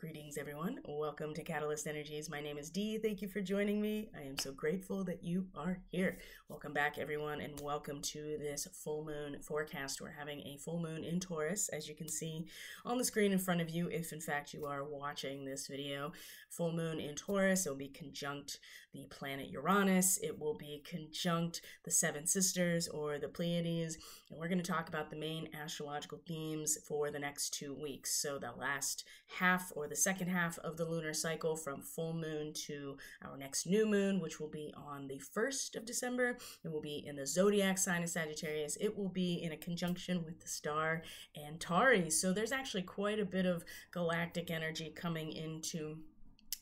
Greetings, everyone. Welcome to Catalyst Energies. My name is Dee. Thank you for joining me. I am so grateful that you are here. Welcome back, everyone, and welcome to this full moon forecast. We're having a full moon in Taurus, as you can see on the screen in front of you, if in fact you are watching this video. Full moon in Taurus, it will be conjunct the planet Uranus, it will be conjunct the Seven Sisters or the Pleiades, and we're going to talk about the main astrological themes for the next two weeks. So, the last half or the second half of the lunar cycle from full moon to our next new moon, which will be on the 1st of December. It will be in the zodiac sign of Sagittarius. It will be in a conjunction with the star Antares. So there's actually quite a bit of galactic energy coming into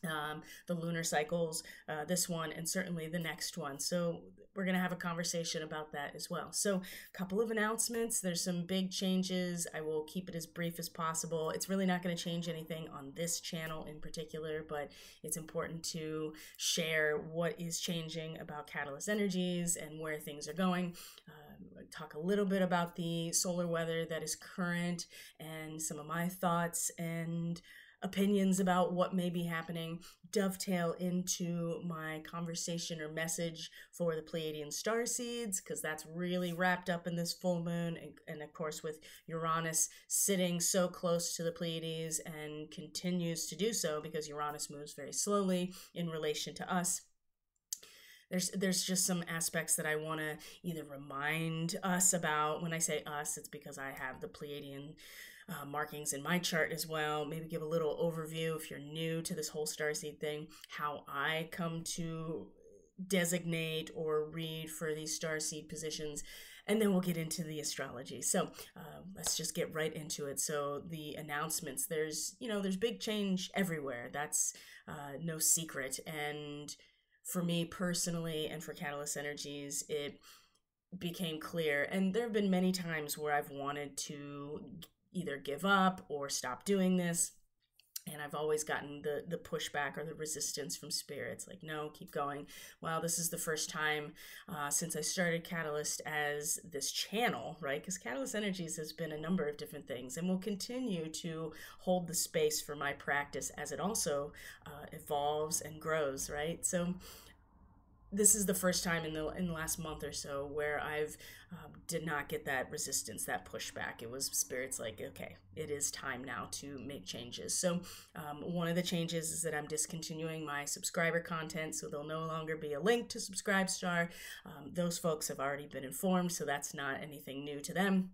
um, the lunar cycles, uh, this one, and certainly the next one. So we're going to have a conversation about that as well. So, a couple of announcements. There's some big changes. I will keep it as brief as possible. It's really not going to change anything on this channel in particular, but it's important to share what is changing about Catalyst Energies and where things are going. Uh, talk a little bit about the solar weather that is current and some of my thoughts and opinions about what may be happening dovetail into my conversation or message for the Pleiadian star seeds because that's really wrapped up in this full moon and, and, of course with Uranus sitting so close to the Pleiades and continues to do so because Uranus moves very slowly in relation to us there's there's just some aspects that I want to either remind us about. When I say us, it's because I have the Pleiadian uh, markings in my chart as well. Maybe give a little overview if you're new to this whole starseed thing, how I come to designate or read for these starseed positions and then we'll get into the astrology. So uh, let's just get right into it. So the announcements there's you know there's big change everywhere. That's uh, no secret. And for me personally and for catalyst energies it became clear. And there have been many times where i've wanted to either give up or stop doing this and I've always gotten the the pushback or the resistance from spirits, like no, keep going. Well, this is the first time uh, since I started Catalyst as this channel, right? Because Catalyst Energies has been a number of different things, and will continue to hold the space for my practice as it also uh, evolves and grows, right? So this is the first time in the in the last month or so where I've um, did not get that resistance, that pushback. It was spirits like, okay, it is time now to make changes. So um, one of the changes is that I'm discontinuing my subscriber content, so there'll no longer be a link to Subscribestar. Um, those folks have already been informed, so that's not anything new to them.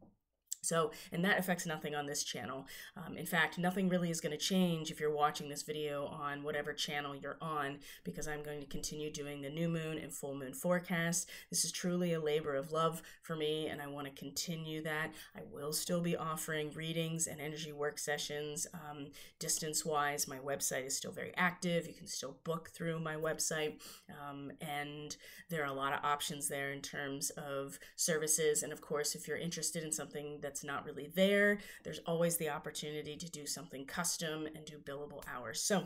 So, and that affects nothing on this channel. Um, in fact, nothing really is going to change if you're watching this video on whatever channel you're on, because I'm going to continue doing the new moon and full moon forecast. This is truly a labor of love for me, and I want to continue that. I will still be offering readings and energy work sessions um, distance wise. My website is still very active. You can still book through my website, um, and there are a lot of options there in terms of services. And of course, if you're interested in something that that's not really there, there's always the opportunity to do something custom and do billable hours. So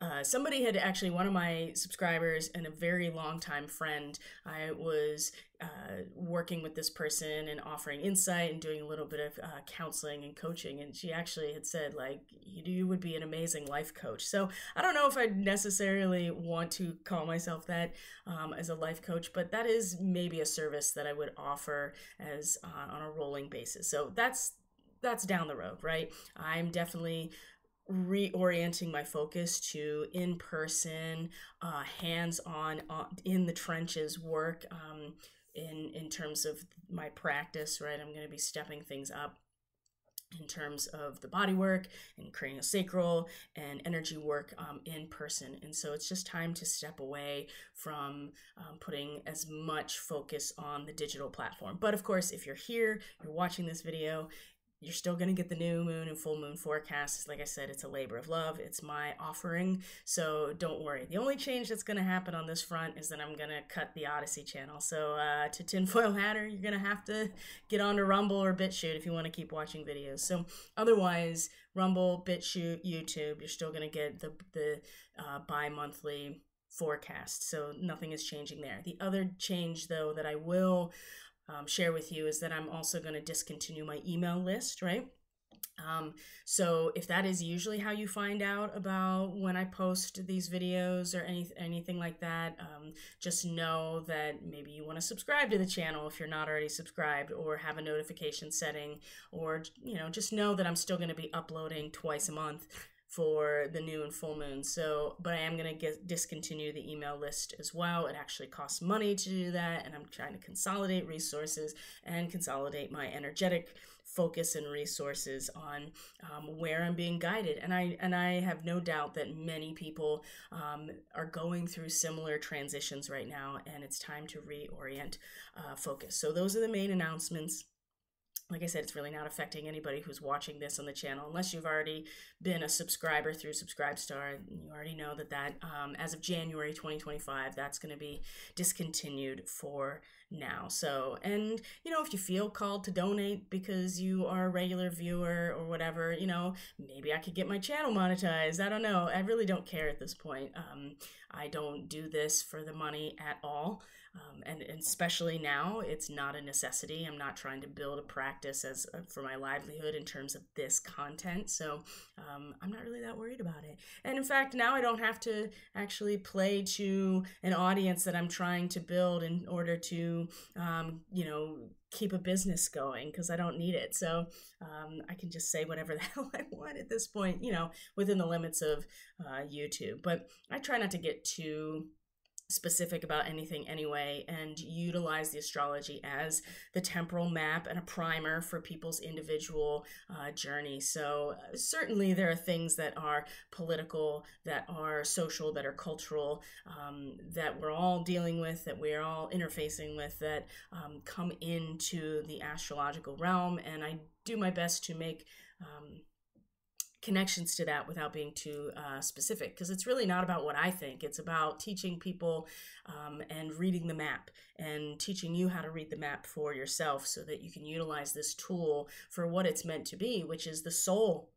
uh, somebody had actually one of my subscribers and a very long time friend i was uh, working with this person and offering insight and doing a little bit of uh, counseling and coaching and she actually had said like you would be an amazing life coach. So i don't know if i necessarily want to call myself that um, as a life coach but that is maybe a service that i would offer as uh, on a rolling basis. So that's that's down the road right? I'm definitely reorienting my focus to in person, uh, hands on, uh, in the trenches work um, in, in terms of my practice, right? I'm going to be stepping things up in terms of the body work and craniosacral and energy work um, in person. And so it's just time to step away from um, putting as much focus on the digital platform. But of course, if you're here, you're watching this video, you're still going to get the new moon and full moon forecasts. Like I said, it's a labor of love. It's my offering. So don't worry. The only change that's going to happen on this front is that I'm going to cut the Odysee channel. So uh, to Tinfoil Hatter, you're going to have to get on to Rumble or BitChute if you want to keep watching videos. So otherwise, Rumble, BitChute, YouTube, you're still going to get the, the uh, bi-monthly forecast. So nothing is changing there. The other change, though, that I will um, share with you is that I'm also going to discontinue my email list, right? Um, so if that is usually how you find out about when I post these videos or any, anything like that, um, just know that maybe you want to subscribe to the channel if you're not already subscribed or have a notification setting or, you know, just know that I'm still going to be uploading twice a month for the new and full moon. So, but I am going to get discontinue the email list as well. It actually costs money to do that, and I'm trying to consolidate resources and consolidate my energetic focus and resources on um, where I'm being guided. And I and I have no doubt that many people um, are going through similar transitions right now, and it's time to reorient uh, focus. So those are the main announcements like I said, it's really not affecting anybody who's watching this on the channel unless you've already been a subscriber through Subscribestar. You already know that that um, as of January 2025, that's going to be discontinued for now. So, and you know, if you feel called to donate because you are a regular viewer or whatever, you know, maybe I could get my channel monetized. I don't know. I really don't care at this point. Um, I don't do this for the money at all. Um, and, and, especially now, it's not a necessity. I'm not trying to build a practice as uh, for my livelihood in terms of this content, so um, I'm not really that worried about it. And in fact, now I don't have to actually play to an audience that I'm trying to build in order to, um, you know, keep a business going because I don't need it. So um, I can just say whatever the hell I want at this point, you know, within the limits of uh, YouTube. But I try not to get too specific about anything anyway and utilize the astrology as the temporal map and a primer for people's individual uh, journey. So uh, certainly there are things that are political that are social that are cultural um, that we're all dealing with that we're all interfacing with that um, come into the astrological realm. And i do my best to make um, connections to that without being too uh, specific because it's really not about what I think. It's about teaching people um, and reading the map and teaching you how to read the map for yourself so that you can utilize this tool for what it's meant to be, which is the soul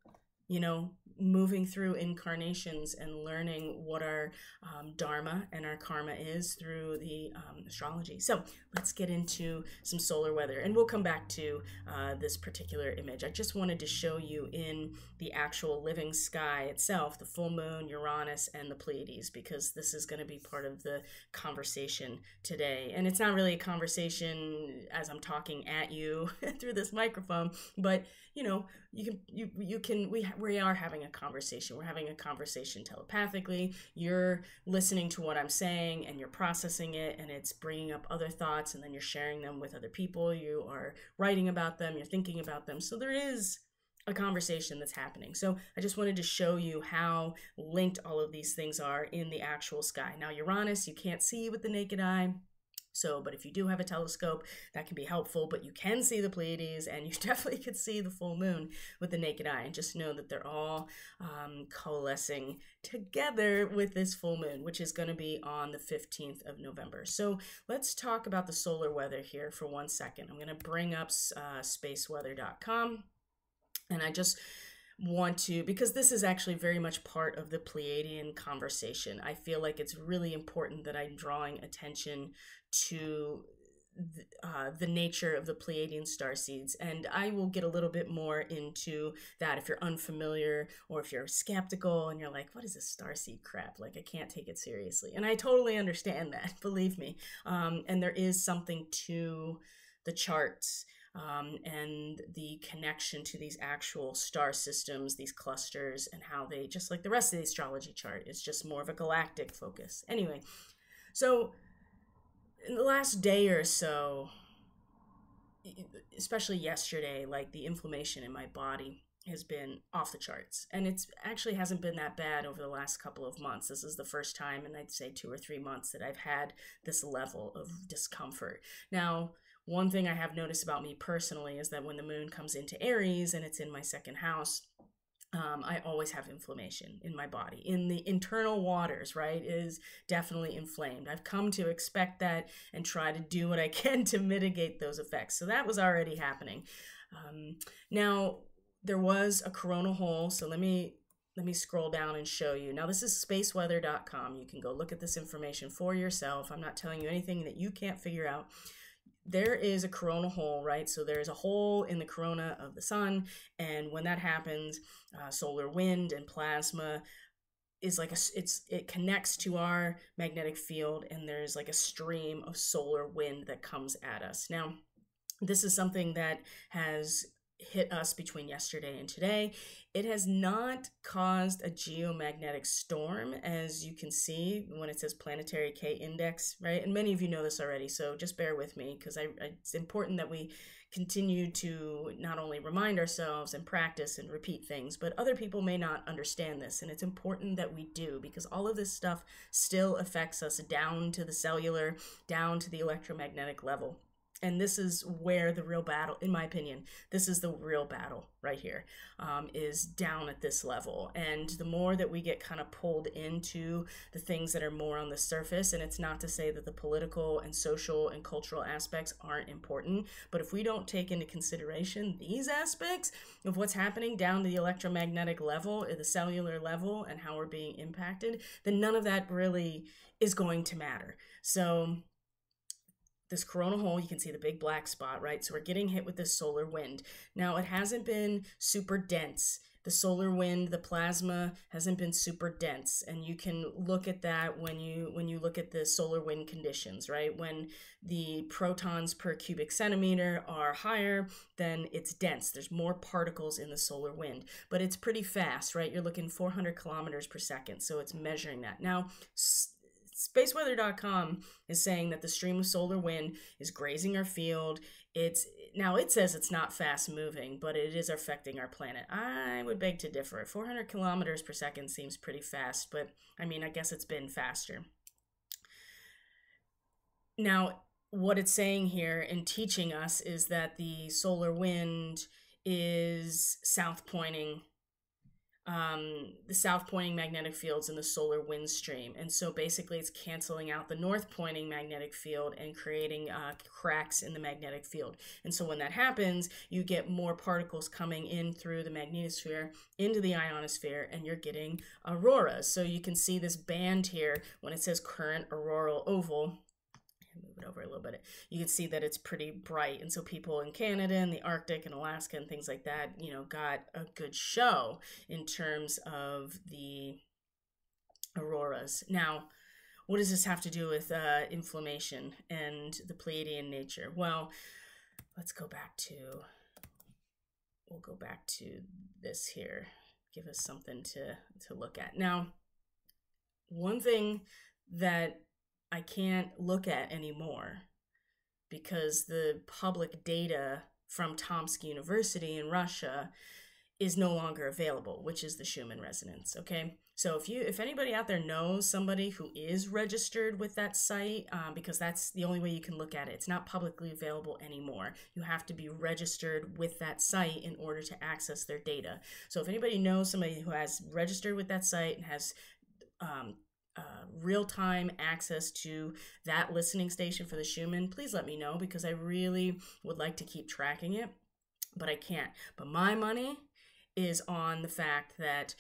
you know, moving through incarnations and learning what our um, dharma and our karma is through the um, astrology. So let's get into some solar weather, and we'll come back to uh, this particular image. I just wanted to show you in the actual living sky itself the full moon, Uranus, and the Pleiades, because this is going to be part of the conversation today. And it's not really a conversation as I'm talking at you through this microphone, but you know, you can you you can we we are having a conversation. We're having a conversation telepathically. You're listening to what I'm saying and you're processing it and it's bringing up other thoughts and then you're sharing them with other people. You are writing about them, you're thinking about them. So there is a conversation that's happening. So I just wanted to show you how linked all of these things are in the actual sky. Now Uranus, you can't see with the naked eye. So, but if you do have a telescope, that can be helpful. But you can see the Pleiades, and you definitely could see the full moon with the naked eye. And just know that they're all um, coalescing together with this full moon, which is going to be on the 15th of November. So, let's talk about the solar weather here for one second. I'm going to bring up uh, spaceweather.com, and I just want to because this is actually very much part of the Pleiadian conversation. I feel like it's really important that I'm drawing attention to uh, the nature of the Pleiadian star seeds. And I will get a little bit more into that if you're unfamiliar or if you're skeptical and you're like, what is this star seed crap? Like, I can't take it seriously. And I totally understand that, believe me. Um, and there is something to the charts. Um, and the connection to these actual star systems, these clusters, and how they, just like the rest of the astrology chart, is just more of a galactic focus. Anyway, so in the last day or so, especially yesterday, like the inflammation in my body has been off the charts. And it's actually hasn't been that bad over the last couple of months. This is the first time in I'd say two or three months that I've had this level of discomfort. Now, one thing I have noticed about me personally is that when the moon comes into Aries and it's in my second house, um, I always have inflammation in my body. In the internal waters, right, is definitely inflamed. I've come to expect that and try to do what I can to mitigate those effects. So that was already happening. Um, now, there was a coronal hole. So let me let me scroll down and show you. Now, this is spaceweather.com. You can go look at this information for yourself. I'm not telling you anything that you can't figure out. There is a coronal hole, right? So there's a hole in the corona of the sun, and when that happens, uh, solar wind and plasma is like a it's it connects to our magnetic field, and there's like a stream of solar wind that comes at us. Now, this is something that has hit us between yesterday and today. It has not caused a geomagnetic storm, as you can see when it says planetary K index, right? And many of you know this already, so just bear with me because it's important that we continue to not only remind ourselves and practice and repeat things, but other people may not understand this. And it's important that we do because all of this stuff still affects us down to the cellular, down to the electromagnetic level and this is where the real battle in my opinion this is the real battle right here um, is down at this level. And the more that we get kind of pulled into the things that are more on the surface and it's not to say that the political and social and cultural aspects aren't important but if we don't take into consideration these aspects of what's happening down to the electromagnetic level at the cellular level and how we're being impacted then none of that really is going to matter. So this coronal hole, you can see the big black spot, right? So we're getting hit with this solar wind. Now, it hasn't been super dense. The solar wind, the plasma hasn't been super dense, and you can look at that when you when you look at the solar wind conditions, right? When the protons per cubic centimeter are higher, then it's dense. There's more particles in the solar wind, but it's pretty fast, right? You're looking 400 kilometers per second, so it's measuring that. Now, spaceweather.com is saying that the stream of solar wind is grazing our field. It's now it says it's not fast moving, but it is affecting our planet. I would beg to differ. 400 kilometers per second seems pretty fast, but I mean, I guess it's been faster. Now, what it's saying here and teaching us is that the solar wind is south pointing um, the south pointing magnetic fields in the solar wind stream. And so basically, it's canceling out the north pointing magnetic field and creating uh, cracks in the magnetic field. And so when that happens, you get more particles coming in through the magnetosphere into the ionosphere, and you're getting auroras. So you can see this band here when it says current auroral oval move it over a little bit, you can see that it's pretty bright. And so people in Canada and the Arctic and Alaska and things like that, you know, got a good show in terms of the auroras. Now, what does this have to do with uh, inflammation and the Pleiadian nature? Well, let's go back to, we'll go back to this here, give us something to, to look at. Now, one thing that I can't look at anymore because the public data from Tomsk University in Russia is no longer available, which is the Schumann resonance. Okay, so if you, if anybody out there knows somebody who is registered with that site, um, because that's the only way you can look at it, it's not publicly available anymore. You have to be registered with that site in order to access their data. So if anybody knows somebody who has registered with that site and has um, uh, real time access to that listening station for the Schumann, please let me know because I really would like to keep tracking it, but I can't. But my money is on the fact that,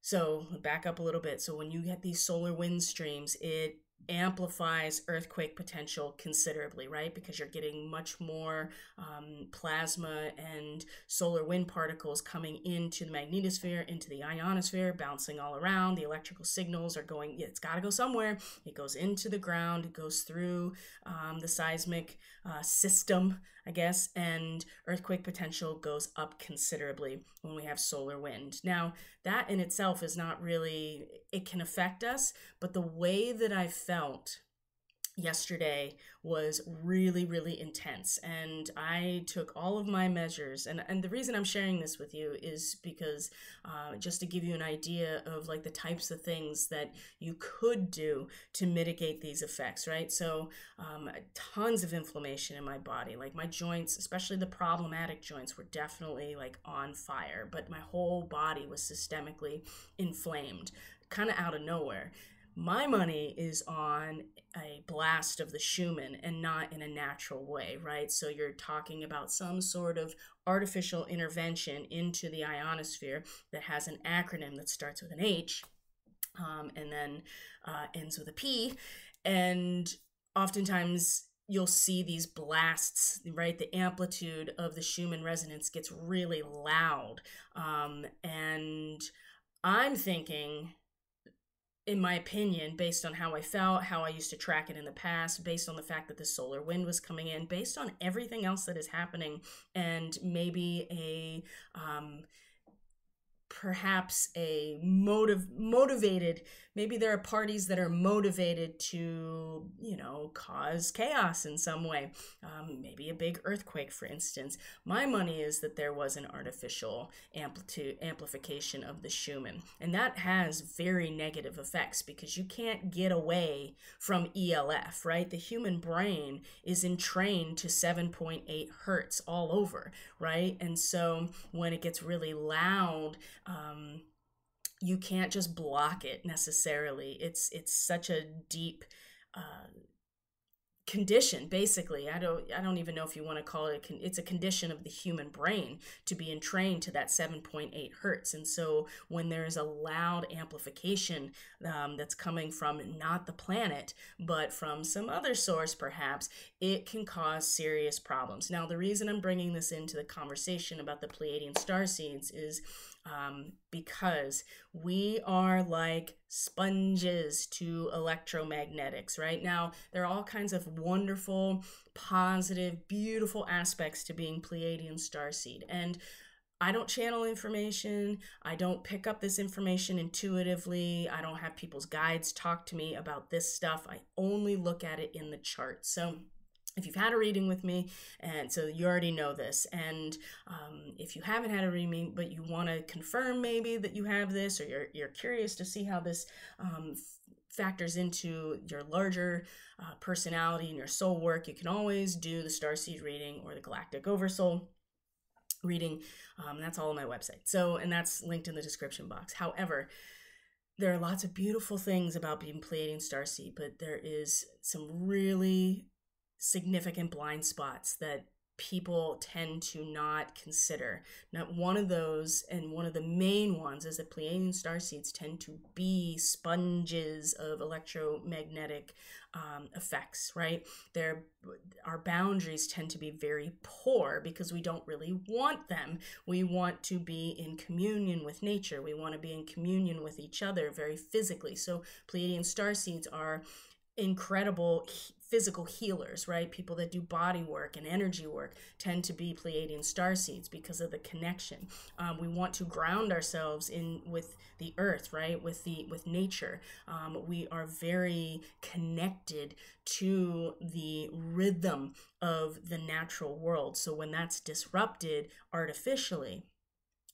so back up a little bit. So when you get these solar wind streams, it amplifies earthquake potential considerably, right? Because you're getting much more um, plasma and solar wind particles coming into the magnetosphere, into the ionosphere, bouncing all around. The electrical signals are going, it's got to go somewhere. It goes into the ground, it goes through um, the seismic uh, system, I guess, and earthquake potential goes up considerably when we have solar wind. Now, that in itself is not really, it can affect us, but the way that I felt yesterday was really really intense and i took all of my measures and and the reason i'm sharing this with you is because uh, just to give you an idea of like the types of things that you could do to mitigate these effects right? So um, tons of inflammation in my body like my joints especially the problematic joints were definitely like on fire but my whole body was systemically inflamed kind of out of nowhere my money is on a blast of the Schumann and not in a natural way, right? So you're talking about some sort of artificial intervention into the ionosphere that has an acronym that starts with an H um, and then uh, ends with a P. And oftentimes you'll see these blasts, right? The amplitude of the Schumann resonance gets really loud. Um, and I'm thinking, in my opinion, based on how I felt, how I used to track it in the past, based on the fact that the solar wind was coming in, based on everything else that is happening, and maybe a um, perhaps a motive motivated maybe there are parties that are motivated to you know cause chaos in some way. Um, maybe a big earthquake for instance. My money is that there was an artificial amplitude amplification of the schumann and that has very negative effects because you can't get away from elf right? The human brain is entrained to 7.8 hertz all over right? And so when it gets really loud um, you can't just block it necessarily. It's it's such a deep uh, condition basically. I don't i don't even know if you want to call it a con- it's a condition of the human brain to be entrained to that 7.8 hertz. And so when there's a loud amplification um, that's coming from not the planet but from some other source perhaps it can cause serious problems. Now the reason i'm bringing this into the conversation about the pleiadian star seeds is um, because we are like sponges to electromagnetics, right? Now, there are all kinds of wonderful, positive, beautiful aspects to being Pleiadian starseed. And I don't channel information. I don't pick up this information intuitively. I don't have people's guides talk to me about this stuff. I only look at it in the chart. So, if you've had a reading with me, and so you already know this, and um, if you haven't had a reading, but you want to confirm maybe that you have this, or you're, you're curious to see how this um, factors into your larger uh, personality and your soul work, you can always do the Starseed reading or the Galactic Oversoul reading. Um, that's all on my website. So, and that's linked in the description box. However, there are lots of beautiful things about being Pleiadian Starseed, but there is some really significant blind spots that people tend to not consider. Not one of those, and one of the main ones, is that Pleiadian star seeds tend to be sponges of electromagnetic um, effects, right? Their our boundaries tend to be very poor because we don't really want them. We want to be in communion with nature. We want to be in communion with each other very physically. So Pleiadian star seeds are incredible physical healers, right? People that do body work and energy work tend to be Pleiadian star seeds because of the connection. Um, we want to ground ourselves in with the earth, right? With the with nature. Um, we are very connected to the rhythm of the natural world. So when that's disrupted artificially,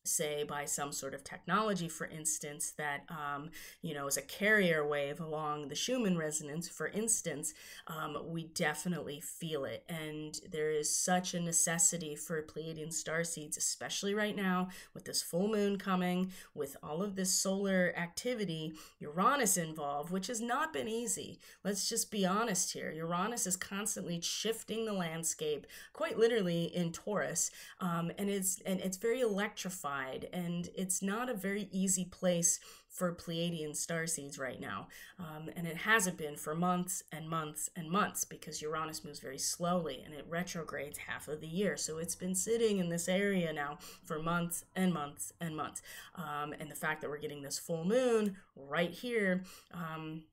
say by some sort of technology for instance that um, you know is a carrier wave along the schumann resonance for instance um, we definitely feel it. And there is such a necessity for pleiadian star seeds especially right now with this full moon coming with all of this solar activity uranus involved which has not been easy. Let's just be honest here. Uranus is constantly shifting the landscape quite literally in taurus um, and it's and it's very electrifying and it's not a very easy place for Pleiadian star seeds right now. Um, and it hasn't been for months and months and months because Uranus moves very slowly and it retrogrades half of the year. So it's been sitting in this area now for months and months and months. Um, and the fact that we're getting this full moon right here um,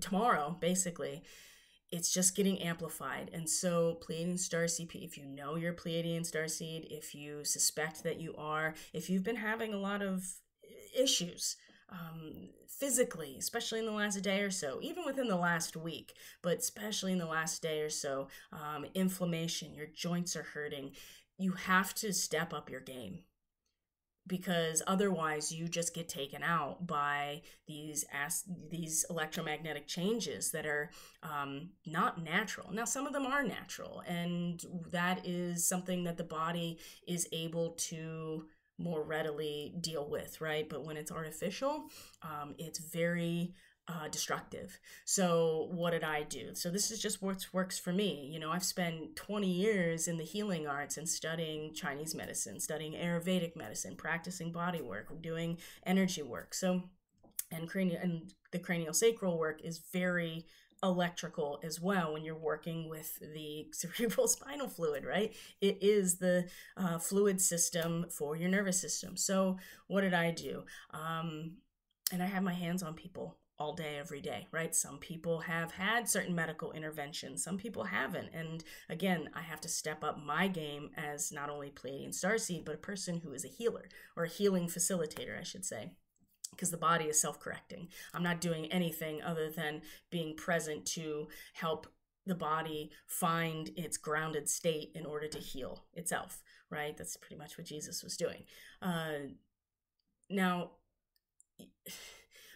tomorrow, basically it's just getting amplified. And so, Pleiadian star seed, if you know you're Pleiadian star seed, if you suspect that you are, if you've been having a lot of issues um, physically, especially in the last day or so, even within the last week, but especially in the last day or so, um, inflammation, your joints are hurting, you have to step up your game because otherwise you just get taken out by these as these electromagnetic changes that are um, not natural. Now, some of them are natural, and that is something that the body is able to more readily deal with, right? But when it's artificial, um, it's very uh, destructive. So what did I do? So this is just what works for me. You know, I've spent 20 years in the healing arts and studying Chinese medicine, studying Ayurvedic medicine, practicing body work, doing energy work. So, and cranial and the cranial sacral work is very electrical as well when you're working with the cerebral spinal fluid, right? It is the uh, fluid system for your nervous system. So, what did I do? Um, and I have my hands on people all day, every day, right? Some people have had certain medical interventions, some people haven't. And again, I have to step up my game as not only Pleiadian Starseed, but a person who is a healer or a healing facilitator, I should say because the body is self correcting. I'm not doing anything other than being present to help the body find its grounded state in order to heal itself, right? That's pretty much what Jesus was doing. Uh, now,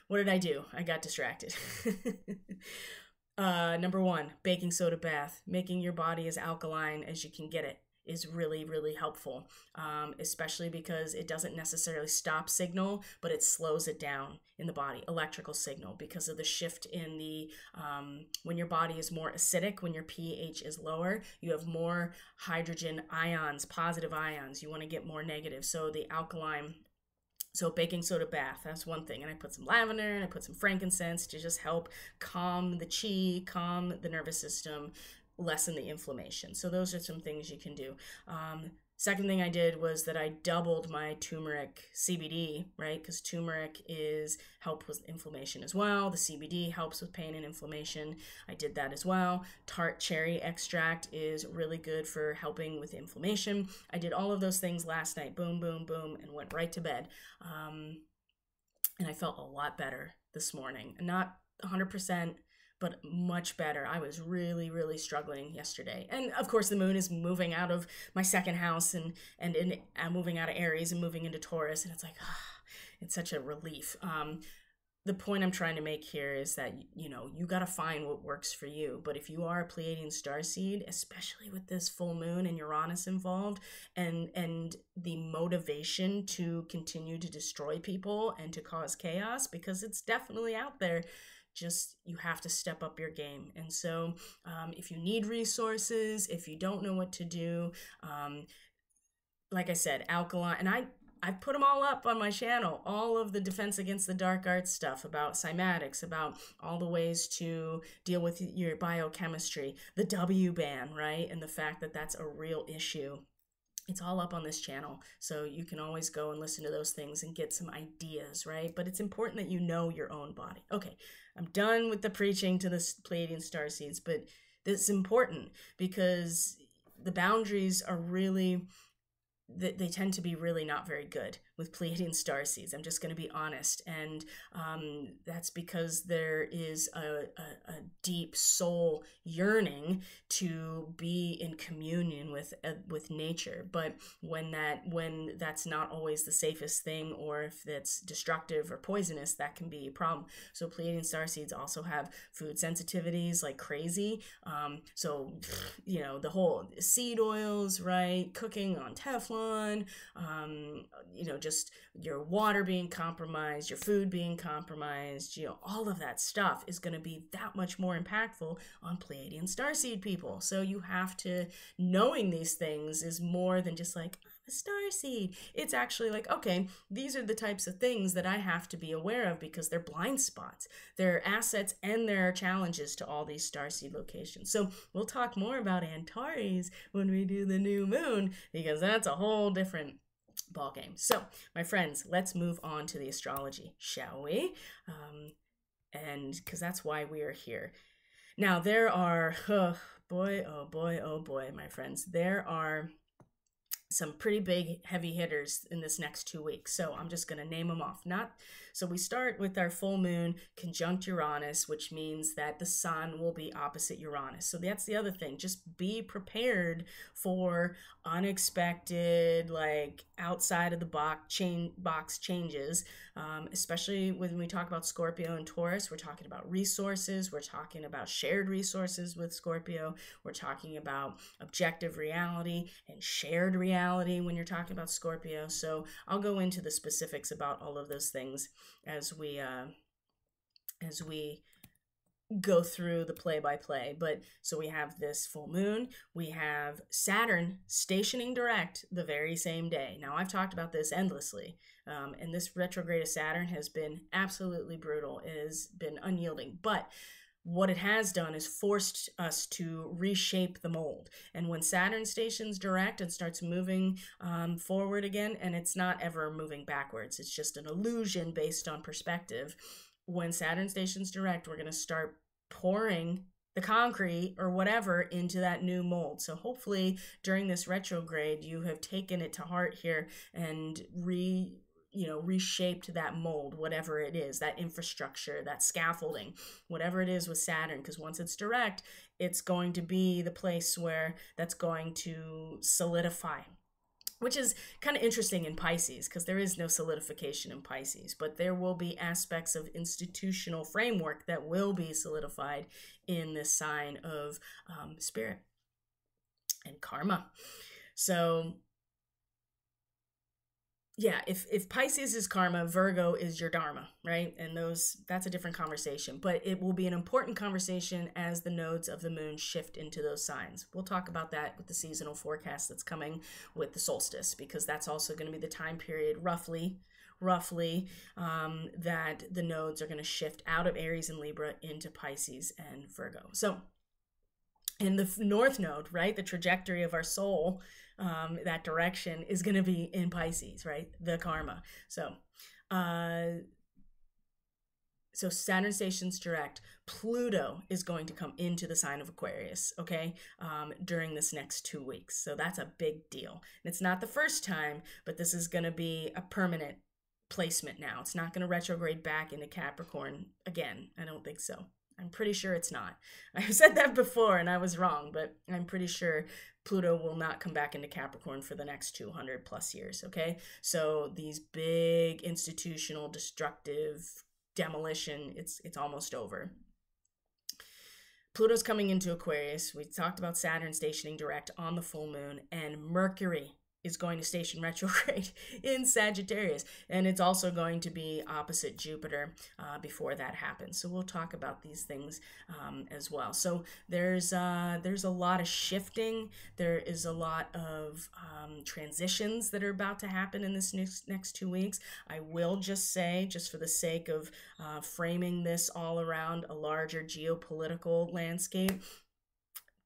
what did I do? I got distracted. uh, number one, baking soda bath, making your body as alkaline as you can get it is really, really helpful, um, especially because it doesn't necessarily stop signal, but it slows it down in the body, electrical signal, because of the shift in the, um, when your body is more acidic, when your pH is lower, you have more hydrogen ions, positive ions. You want to get more negative. So the alkaline so baking soda bath, that's one thing. And I put some lavender and I put some frankincense to just help calm the chi, calm the nervous system, lessen the inflammation. So those are some things you can do. Um, second thing I did was that I doubled my turmeric CBD, right? Because turmeric is help with inflammation as well. The CBD helps with pain and inflammation. I did that as well. Tart cherry extract is really good for helping with inflammation. I did all of those things last night. Boom, boom, boom, and went right to bed. Um, and I felt a lot better this morning. Not 100% but much better. I was really, really struggling yesterday. And of course, the moon is moving out of my second house and and in, uh, moving out of Aries and moving into Taurus, and it's like, ah, it's such a relief. Um, the point I'm trying to make here is that you know you got to find what works for you. But if you are a Pleiadian star seed, especially with this full moon and Uranus involved, and and the motivation to continue to destroy people and to cause chaos, because it's definitely out there just you have to step up your game and so um, if you need resources if you don't know what to do um, like i said alkaline and i I've put them all up on my channel. All of the defense against the dark arts stuff about cymatics, about all the ways to deal with your biochemistry, the W ban, right? And the fact that that's a real issue it's all up on this channel so you can always go and listen to those things and get some ideas right but it's important that you know your own body okay i'm done with the preaching to the pleiadian star seeds but this is important because the boundaries are really they tend to be really not very good with Pleiadian star seeds. I'm just going to be honest. And um, that's because there is a, a, a, deep soul yearning to be in communion with uh, with nature. But when that when that's not always the safest thing, or if it's destructive or poisonous, that can be a problem. So Pleiadian star seeds also have food sensitivities like crazy. Um, so you know the whole seed oils, right? Cooking on Teflon, um, you know just your water being compromised, your food being compromised, you know, all of that stuff is going to be that much more impactful on Pleiadian starseed people. So you have to, knowing these things is more than just like, a star seed. It's actually like, okay, these are the types of things that I have to be aware of because they're blind spots. They're assets and there are challenges to all these star seed locations. So we'll talk more about Antares when we do the new moon because that's a whole different ball game. So, my friends, let's move on to the astrology, shall we? Um, and because that's why we are here. Now, there are, oh boy, oh boy, oh boy, my friends, there are some pretty big heavy hitters in this next two weeks. So I'm just going to name them off. Not so we start with our full moon conjunct Uranus, which means that the sun will be opposite Uranus. So that's the other thing. Just be prepared for unexpected, like outside of the box chain box changes. Um, especially when we talk about Scorpio and Taurus, we're talking about resources. We're talking about shared resources with Scorpio. We're talking about objective reality and shared reality when you're talking about Scorpio. So I'll go into the specifics about all of those things as we uh, as we go through the play by play. But so we have this full moon, we have Saturn stationing direct the very same day. Now, I've talked about this endlessly, um, and this retrograde of Saturn has been absolutely brutal. It has been unyielding. But what it has done is forced us to reshape the mold. And when Saturn stations direct and starts moving um, forward again, and it's not ever moving backwards, it's just an illusion based on perspective. When Saturn stations direct, we're going to start pouring the concrete or whatever into that new mold. So hopefully during this retrograde, you have taken it to heart here and re you know reshaped that mold whatever it is that infrastructure that scaffolding whatever it is with saturn because once it's direct it's going to be the place where that's going to solidify which is kind of interesting in Pisces because there is no solidification in Pisces, but there will be aspects of institutional framework that will be solidified in this sign of um, spirit and karma. So yeah, if if Pisces is karma, Virgo is your dharma, right? And those that's a different conversation, but it will be an important conversation as the nodes of the moon shift into those signs. We'll talk about that with the seasonal forecast that's coming with the solstice because that's also going to be the time period roughly roughly um, that the nodes are going to shift out of Aries and Libra into Pisces and Virgo. So in the north node, right, the trajectory of our soul um, that direction is going to be in Pisces, right? The karma. So, uh, so Saturn stations direct. Pluto is going to come into the sign of Aquarius, okay, um, during this next two weeks. So that's a big deal. And it's not the first time, but this is going to be a permanent placement now. It's not going to retrograde back into Capricorn again. I don't think so. I'm pretty sure it's not. I've said that before and I was wrong, but I'm pretty sure Pluto will not come back into Capricorn for the next 200 plus years, okay? So these big institutional destructive demolition, it's it's almost over. Pluto's coming into Aquarius. We talked about Saturn stationing direct on the full moon and Mercury is going to station retrograde in Sagittarius. And it's also going to be opposite Jupiter uh, before that happens. So we'll talk about these things um, as well. So there's, uh, there's a lot of shifting. There is a lot of um, transitions that are about to happen in this next, next two weeks. I will just say, just for the sake of uh, framing this all around a larger geopolitical landscape,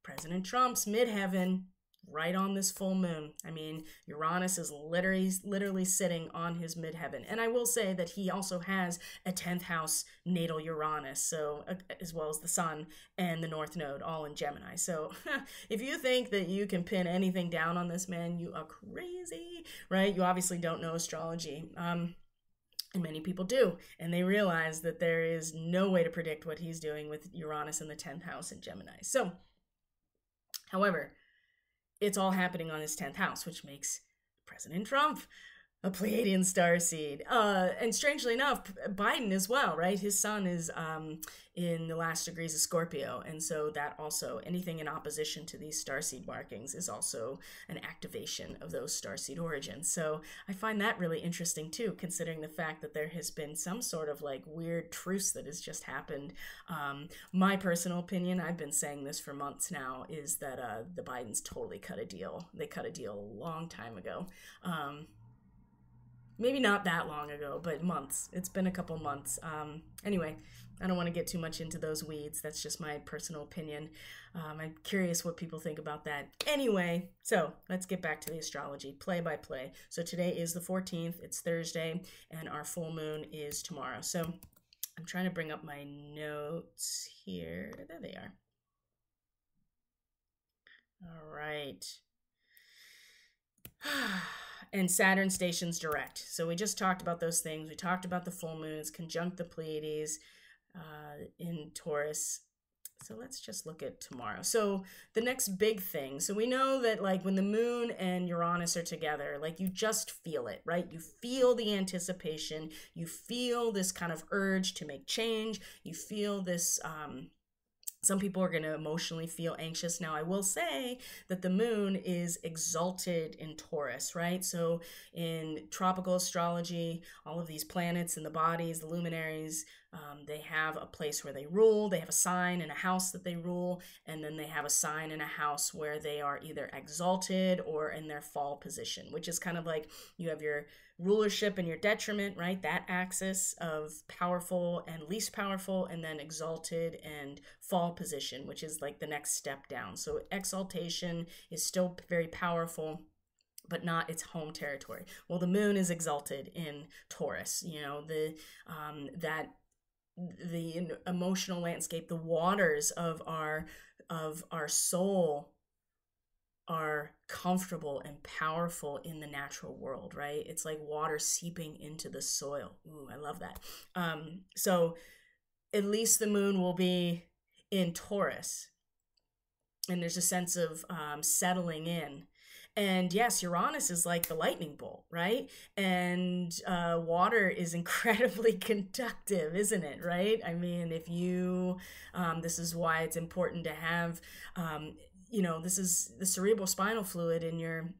President Trump's midheaven right on this full moon. I mean, Uranus is literally literally sitting on his midheaven. And I will say that he also has a 10th house natal Uranus, so uh, as well as the sun and the north node all in Gemini. So, if you think that you can pin anything down on this man, you are crazy, right? You obviously don't know astrology. Um and many people do. And they realize that there is no way to predict what he's doing with Uranus in the 10th house in Gemini. So, however, it's all happening on his 10th house, which makes President Trump a Pleiadian star seed. Uh, and strangely enough, Biden as well, right? His sun is um, in the last degrees of Scorpio. And so that also, anything in opposition to these star seed markings is also an activation of those star seed origins. So I find that really interesting too, considering the fact that there has been some sort of like weird truce that has just happened. Um, my personal opinion, I've been saying this for months now, is that uh, the Bidens totally cut a deal. They cut a deal a long time ago. Um, maybe not that long ago, but months. It's been a couple months. Um, anyway, I don't want to get too much into those weeds. That's just my personal opinion. Um, I'm curious what people think about that. Anyway, so let's get back to the astrology play by play. So today is the 14th, it's Thursday, and our full moon is tomorrow. So I'm trying to bring up my notes here. There they are. All right. and Saturn stations direct. So we just talked about those things. We talked about the full moons, conjunct the Pleiades uh, in Taurus. So let's just look at tomorrow. So the next big thing. So we know that like when the moon and Uranus are together, like you just feel it, right? You feel the anticipation. You feel this kind of urge to make change. You feel this um, some people are going to emotionally feel anxious. Now, I will say that the moon is exalted in Taurus, right? So, in tropical astrology, all of these planets and the bodies, the luminaries, um, they have a place where they rule, they have a sign in a house that they rule, and then they have a sign in a house where they are either exalted or in their fall position, which is kind of like you have your rulership and your detriment, right? That axis of powerful and least powerful, and then exalted and fall position, which is like the next step down. So exaltation is still very powerful but not its home territory. Well, the moon is exalted in Taurus. You know the um, that the emotional landscape, the waters of our of our soul are comfortable and powerful in the natural world, right? It's like water seeping into the soil. Ooh, I love that. Um, so at least the moon will be in Taurus, and there's a sense of um, settling in and yes, Uranus is like the lightning bolt, right? And uh, water is incredibly conductive, isn't it? Right? I mean, if you, um, this is why it's important to have, um, you know, this is the cerebral spinal fluid in your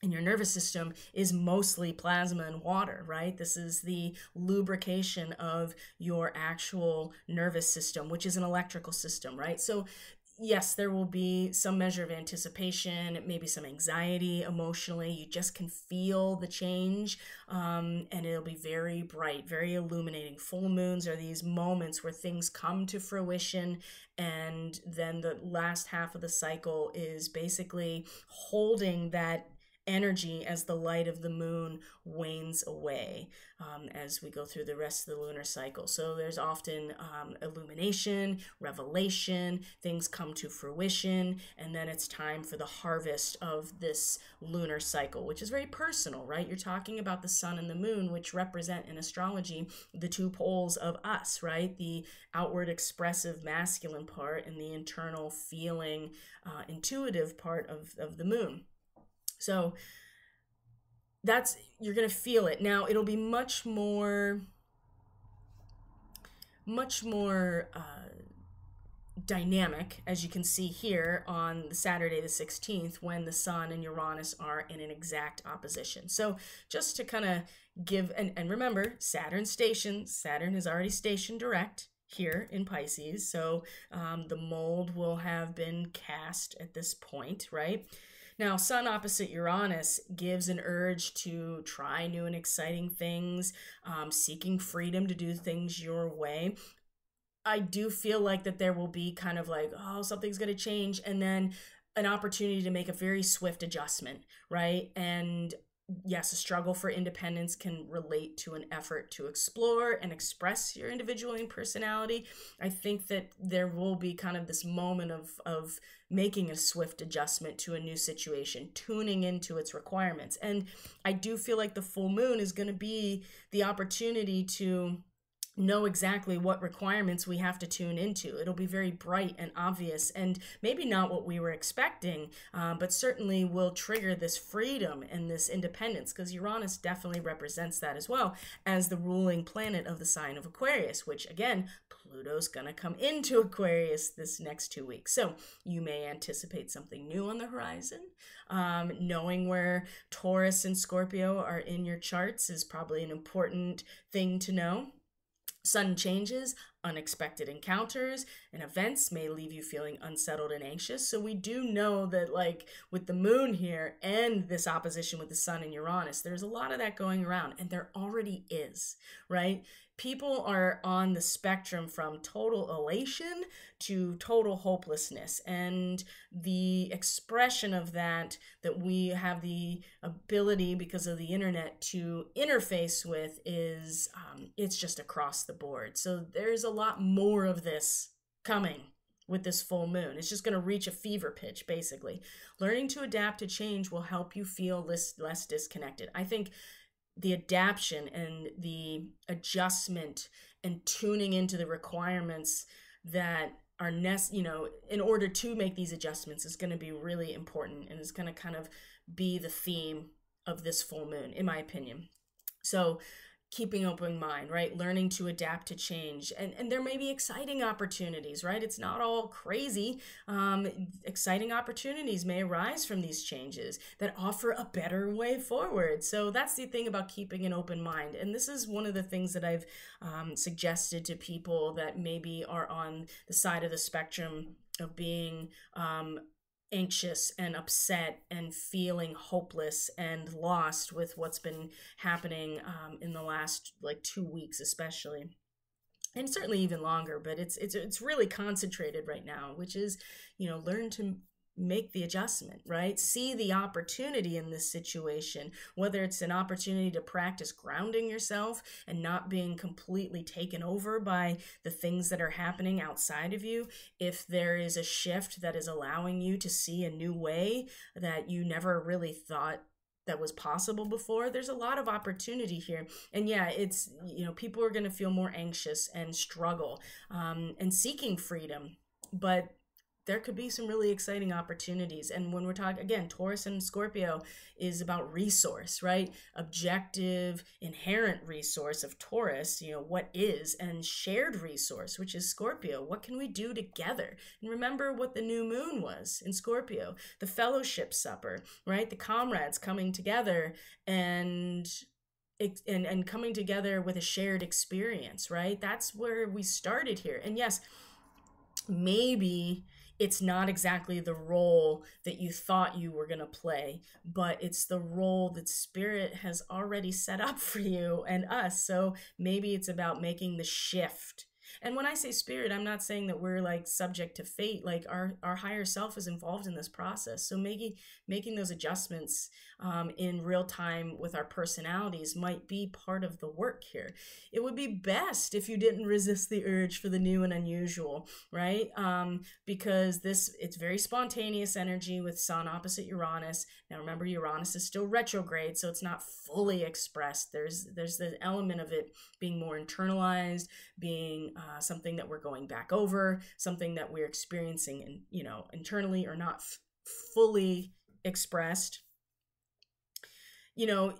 in your nervous system is mostly plasma and water, right? This is the lubrication of your actual nervous system, which is an electrical system, right? So yes, there will be some measure of anticipation, maybe some anxiety emotionally. You just can feel the change, um, and it'll be very bright, very illuminating. Full moons are these moments where things come to fruition, and then the last half of the cycle is basically holding that energy as the light of the moon wanes away um, as we go through the rest of the lunar cycle. So there's often um, illumination, revelation, things come to fruition, and then it's time for the harvest of this lunar cycle, which is very personal, right? You're talking about the sun and the moon, which represent in astrology the two poles of us, right? The outward expressive masculine part and the internal feeling, uh, intuitive part of, of the moon. So that's you're going to feel it. Now it'll be much more much more uh, dynamic, as you can see here on the Saturday the 16th, when the Sun and Uranus are in an exact opposition. So, just to kind of give, and, and remember, Saturn station, Saturn is already stationed direct here in Pisces, so um, the mold will have been cast at this point, right? Now, Sun opposite Uranus gives an urge to try new and exciting things, um, seeking freedom to do things your way. I do feel like that there will be kind of like, oh, something's going to change, and then an opportunity to make a very swift adjustment, right? And yes, a struggle for independence can relate to an effort to explore and express your individual personality. I think that there will be kind of this moment of of making a swift adjustment to a new situation, tuning into its requirements. And I do feel like the full moon is going to be the opportunity to know exactly what requirements we have to tune into. It'll be very bright and obvious, and maybe not what we were expecting, uh, but certainly will trigger this freedom and this independence because Uranus definitely represents that as well as the ruling planet of the sign of Aquarius, which again, Pluto's going to come into Aquarius this next two weeks. So you may anticipate something new on the horizon. Um, knowing where Taurus and Scorpio are in your charts is probably an important thing to know. Sudden changes, unexpected encounters, and events may leave you feeling unsettled and anxious. So, we do know that, like with the moon here and this opposition with the sun and Uranus, there's a lot of that going around, and there already is, right? People are on the spectrum from total elation to total hopelessness and the expression of that that we have the ability because of the internet to interface with is um, it's just across the board so there's a lot more of this coming with this full moon. It's just going to reach a fever pitch, basically. Learning to adapt to change will help you feel less, less disconnected. I think the adaptation and the adjustment and tuning into the requirements that are nest you know in order to make these adjustments is going to be really important and is going to kind of be the theme of this full moon in my opinion. So keeping open mind right? Learning to adapt to change. And and there may be exciting opportunities right? It's not all crazy. Um, exciting opportunities may arise from these changes that offer a better way forward. So that's the thing about keeping an open mind. And this is one of the things that i've um, suggested to people that maybe are on the side of the spectrum of being um, anxious and upset and feeling hopeless and lost with what's been happening um, in the last like two weeks especially. And certainly even longer but it's it's it's really concentrated right now which is you know learn to make the adjustment, right? See the opportunity in this situation, whether it's an opportunity to practice grounding yourself and not being completely taken over by the things that are happening outside of you. If there is a shift that is allowing you to see a new way that you never really thought that was possible before there's a lot of opportunity here and yeah it's you know people are going to feel more anxious and struggle um, and seeking freedom but there could be some really exciting opportunities. And when we're talking, again, Taurus and Scorpio is about resource, right? Objective, inherent resource of Taurus, you know, what is, and shared resource, which is Scorpio. What can we do together? And remember what the new moon was in Scorpio the fellowship supper, right? The comrades coming together and and and coming together with a shared experience right that's where we started here and yes maybe it's not exactly the role that you thought you were going to play, but it's the role that spirit has already set up for you and us. So maybe it's about making the shift and when I say spirit, I'm not saying that we're like subject to fate. Like our our higher self is involved in this process. So making making those adjustments um, in real time with our personalities might be part of the work here. It would be best if you didn't resist the urge for the new and unusual, right? Um, because this it's very spontaneous energy with Sun opposite Uranus. Now remember, Uranus is still retrograde, so it's not fully expressed. There's there's the element of it being more internalized, being uh, Uh, something that we're going back over, something that we're experiencing, and you know, internally or not f- fully expressed. You know,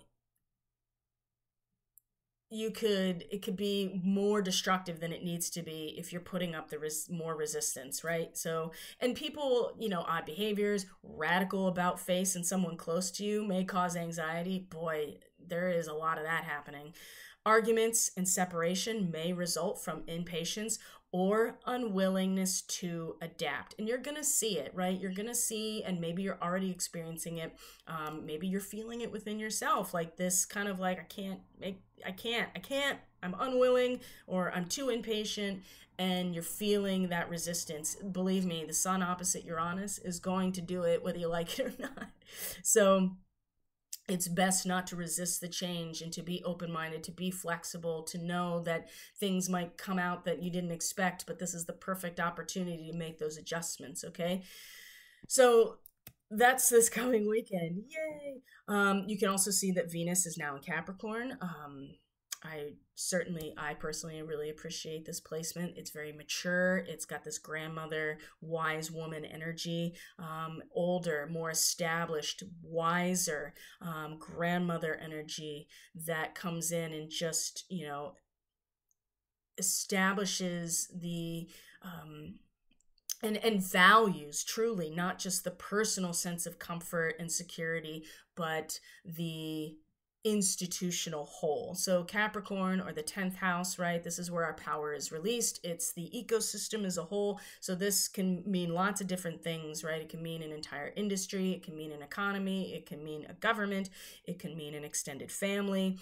you could it could be more destructive than it needs to be if you're putting up the res- more resistance right? So and people you know odd behaviors radical about face and someone close to you may cause anxiety. Boy there is a lot of that happening Arguments and separation may result from impatience or unwillingness to adapt. And you're going to see it, right? You're going to see, and maybe you're already experiencing it. Um, maybe you're feeling it within yourself, like this kind of like, I can't make, I can't, I can't, I'm unwilling, or I'm too impatient. And you're feeling that resistance. Believe me, the sun opposite Uranus is going to do it whether you like it or not. So, it's best not to resist the change and to be open minded, to be flexible, to know that things might come out that you didn't expect, but this is the perfect opportunity to make those adjustments, okay? So that's this coming weekend. Yay! Um, you can also see that Venus is now in Capricorn. Um, I certainly, I personally really appreciate this placement. It's very mature. It's got this grandmother, wise woman energy, um, older, more established, wiser um, grandmother energy that comes in and just, you know, establishes the. Um, and and values truly not just the personal sense of comfort and security but the institutional whole. So, Capricorn or the 10th house, right? This is where our power is released. It's the ecosystem as a whole. So, this can mean lots of different things, right? It can mean an entire industry, it can mean an economy, it can mean a government, it can mean an extended family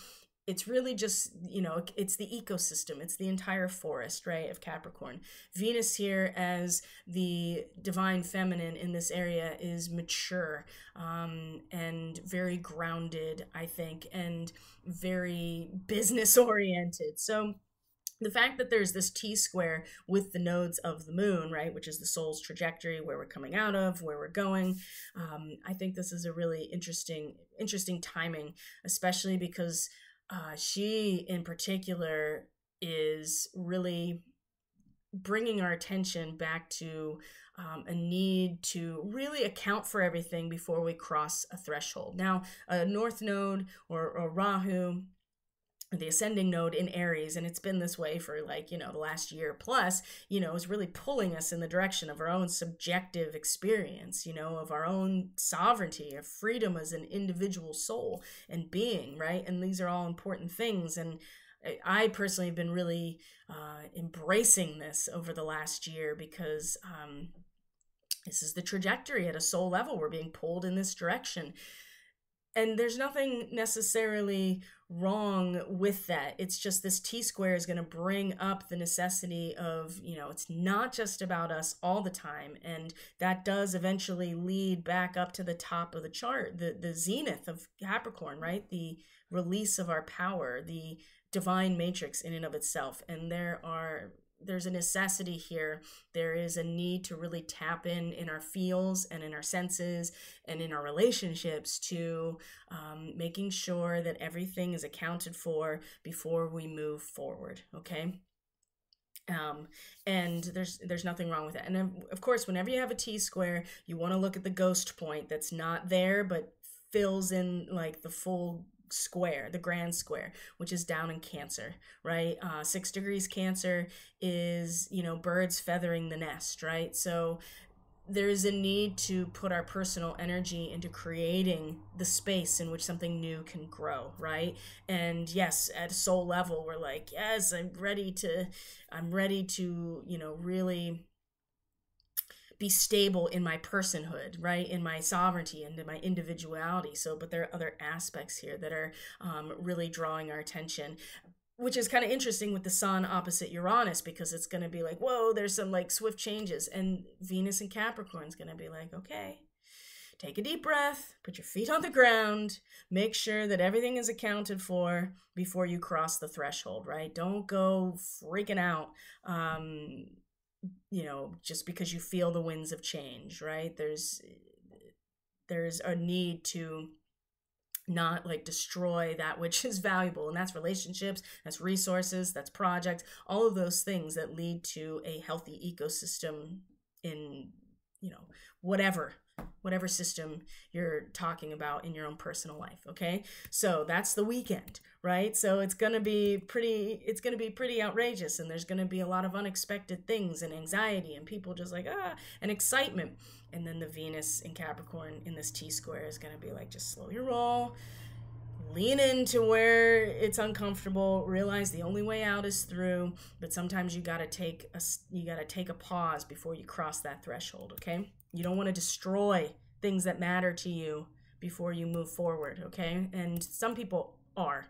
it's really just you know it's the ecosystem it's the entire forest right of capricorn. Venus here as the divine feminine in this area is mature um, and very grounded i think and very business oriented so the fact that there's this T square with the nodes of the moon, right, which is the soul's trajectory, where we're coming out of, where we're going, um, I think this is a really interesting, interesting timing, especially because uh, she in particular is really bringing our attention back to um, a need to really account for everything before we cross a threshold. Now, a North Node or, or Rahu the ascending node in Aries, and it's been this way for like, you know, the last year plus, you know, is really pulling us in the direction of our own subjective experience, you know, of our own sovereignty, of freedom as an individual soul and being, right? And these are all important things. And I personally have been really uh, embracing this over the last year because um, this is the trajectory at a soul level. We're being pulled in this direction and there's nothing necessarily wrong with that. It's just this t square is going to bring up the necessity of you know it's not just about us all the time and that does eventually lead back up to the top of the chart the the zenith of capricorn right? The release of our power the divine matrix in and of itself and there are there's a necessity here. There is a need to really tap in in our feels and in our senses and in our relationships to um, making sure that everything is accounted for before we move forward. Okay. Um, and there's there's nothing wrong with that. And of course, whenever you have a T square, you want to look at the ghost point that's not there but fills in like the full square, the grand square, which is down in Cancer, right? Uh, six degrees Cancer is, you know, birds feathering the nest, right? So there's a need to put our personal energy into creating the space in which something new can grow, right? And yes, at soul level, we're like, yes, I'm ready to, I'm ready to, you know, really be stable in my personhood, right? In my sovereignty and in my individuality. So, but there are other aspects here that are um, really drawing our attention which is kind of interesting with the sun opposite Uranus because it's going to be like, whoa, there's some like swift changes. And Venus and Capricorn is going to be like, okay, take a deep breath, put your feet on the ground, make sure that everything is accounted for before you cross the threshold, right? Don't go freaking out. Um, you know just because you feel the winds of change right? There's there's a need to not like destroy that which is valuable and that's relationships that's resources that's projects all of those things that lead to a healthy ecosystem in you know whatever whatever system you're talking about in your own personal life okay? So that's the weekend right? So it's going to be pretty it's going to be pretty outrageous and there's going to be a lot of unexpected things and anxiety and people just like ah and excitement. And then the venus in capricorn in this t square is going to be like just slow your roll lean into where it's uncomfortable realize the only way out is through but sometimes you got to take a you got to take a pause before you cross that threshold okay you don't want to destroy things that matter to you before you move forward, okay? And some people are,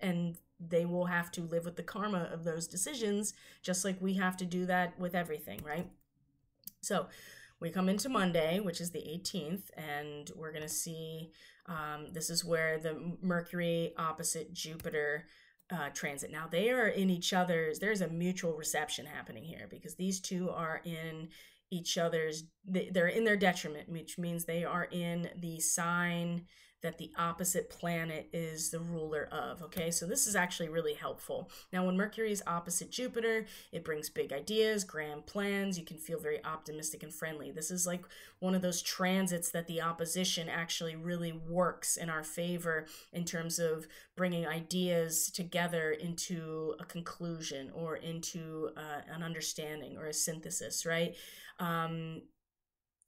and they will have to live with the karma of those decisions, just like we have to do that with everything, right? So we come into Monday, which is the 18th, and we're going to see um, this is where the Mercury opposite Jupiter uh, transit. Now they are in each other's, there's a mutual reception happening here because these two are in each other's they're in their detriment which means they are in the sign that the opposite planet is the ruler of okay? So this is actually really helpful. Now when mercury is opposite jupiter it brings big ideas grand plans. You can feel very optimistic and friendly. This is like one of those transits that the opposition actually really works in our favor in terms of bringing ideas together into a conclusion or into uh, an understanding or a synthesis right? Um,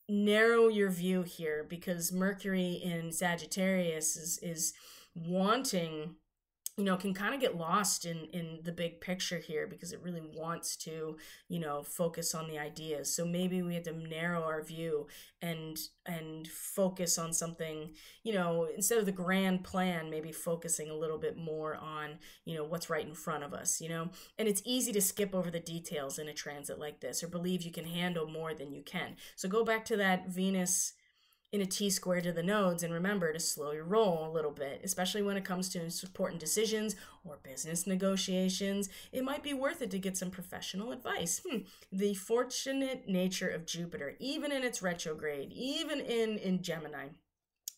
narrow your view here because Mercury in Sagittarius is is wanting you know can kind of get lost in in the big picture here because it really wants to you know focus on the ideas. So maybe we have to narrow our view and and focus on something you know instead of the grand plan maybe focusing a little bit more on you know what's right in front of us you know? And it's easy to skip over the details in a transit like this or believe you can handle more than you can. So go back to that venus in a T square to the nodes and remember to slow your roll a little bit, especially when it comes to important decisions or business negotiations. It might be worth it to get some professional advice. Hmm. The fortunate nature of Jupiter, even in its retrograde, even in, in Gemini,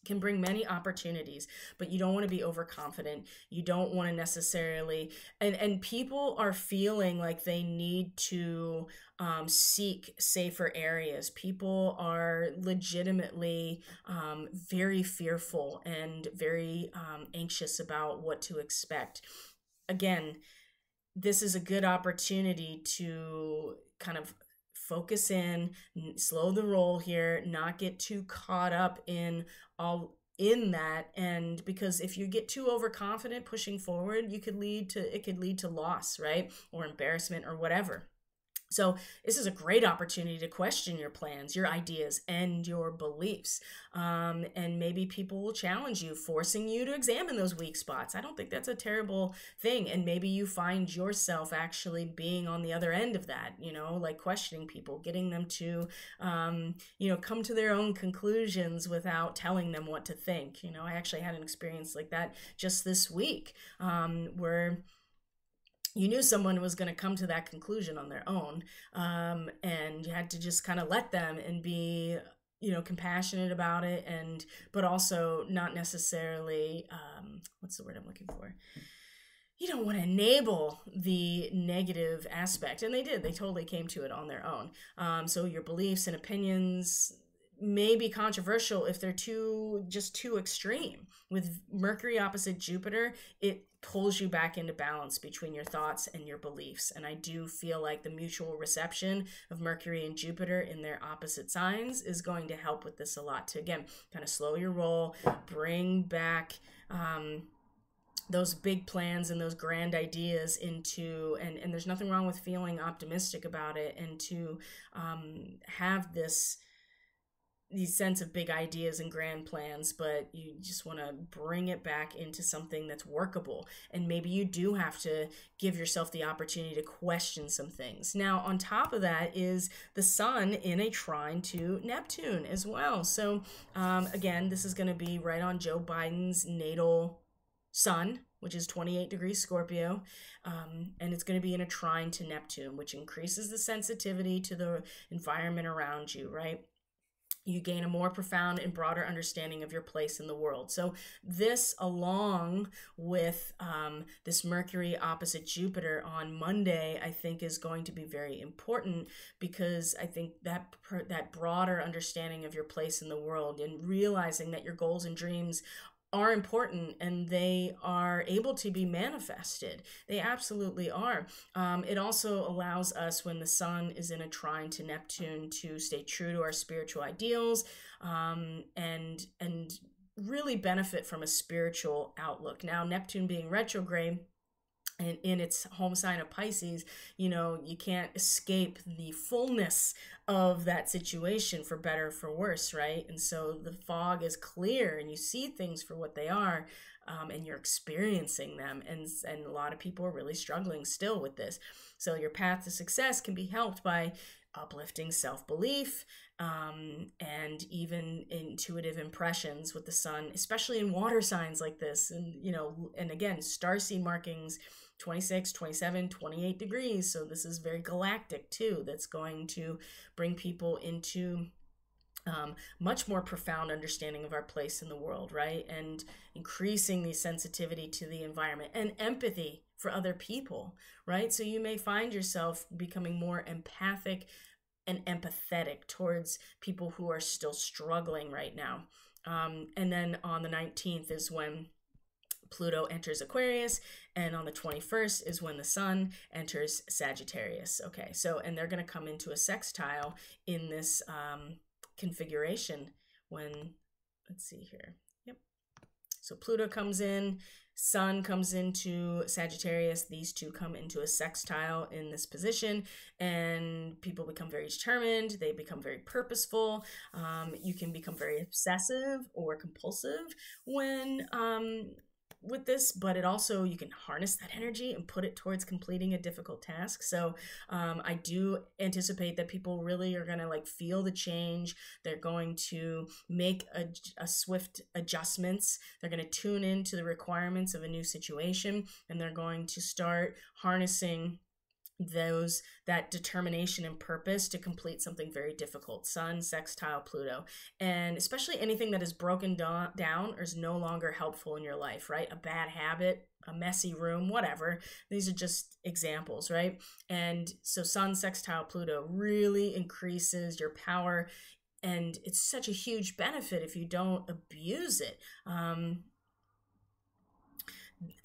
can bring many opportunities but you don't want to be overconfident. You don't want to necessarily and and people are feeling like they need to um, seek safer areas. People are legitimately um, very fearful and very um, anxious about what to expect. Again, this is a good opportunity to kind of focus in, slow the roll here, not get too caught up in all in that and because if you get too overconfident pushing forward you could lead to it could lead to loss right? Or embarrassment or whatever so, this is a great opportunity to question your plans, your ideas, and your beliefs. Um, and maybe people will challenge you, forcing you to examine those weak spots. I don't think that's a terrible thing. And maybe you find yourself actually being on the other end of that, you know, like questioning people, getting them to, um, you know, come to their own conclusions without telling them what to think. You know, I actually had an experience like that just this week um, where you knew someone was going to come to that conclusion on their own um, and you had to just kind of let them and be you know compassionate about it and but also not necessarily um, what's the word i'm looking for? You don't want to enable the negative aspect and they did they totally came to it on their own. Um, so your beliefs and opinions may be controversial if they're too just too extreme. With mercury opposite jupiter it pulls you back into balance between your thoughts and your beliefs. And I do feel like the mutual reception of Mercury and Jupiter in their opposite signs is going to help with this a lot to, again, kind of slow your roll, bring back. Um, those big plans and those grand ideas into and, and there's nothing wrong with feeling optimistic about it and to um, have this these sense of big ideas and grand plans, but you just want to bring it back into something that's workable. And maybe you do have to give yourself the opportunity to question some things. Now, on top of that is the sun in a trine to Neptune as well. So, um, again, this is going to be right on Joe Biden's natal sun, which is 28 degrees Scorpio. Um, and it's going to be in a trine to Neptune, which increases the sensitivity to the environment around you, right? You gain a more profound and broader understanding of your place in the world. So, this, along with um, this Mercury opposite Jupiter on Monday, I think is going to be very important because I think that that broader understanding of your place in the world and realizing that your goals and dreams are important and they are able to be manifested. They absolutely are. Um, it also allows us, when the sun is in a trine to Neptune, to stay true to our spiritual ideals um, and and really benefit from a spiritual outlook. Now, Neptune being retrograde and in its home sign of Pisces, you know, you can't escape the fullness of that situation for better for worse, right? And so the fog is clear and you see things for what they are um, and you're experiencing them. And, and a lot of people are really struggling still with this. So your path to success can be helped by uplifting self belief um, and even intuitive impressions with the sun, especially in water signs like this. And, you know, and again, star seed markings 26, 27, 28 degrees. So this is very galactic too. That's going to bring people into um, much more profound understanding of our place in the world, right? And increasing the sensitivity to the environment and empathy for other people, right? So you may find yourself becoming more empathic and empathetic towards people who are still struggling right now. Um, and then on the 19th is when Pluto enters Aquarius, and on the 21st is when the Sun enters Sagittarius. Okay, so, and they're going to come into a sextile in this um, configuration when, let's see here. Yep. So Pluto comes in, Sun comes into Sagittarius. These two come into a sextile in this position, and people become very determined. They become very purposeful. Um, you can become very obsessive or compulsive when um, with this, but it also you can harness that energy and put it towards completing a difficult task. So um, I do anticipate that people really are gonna like feel the change. They're going to make a, a swift adjustments. They're gonna tune into the requirements of a new situation, and they're going to start harnessing those that determination and purpose to complete something very difficult sun sextile pluto. And especially anything that is broken do- down or is no longer helpful in your life right? A bad habit a messy room whatever. These are just examples right? And so sun sextile pluto really increases your power and it's such a huge benefit if you don't abuse it. Um,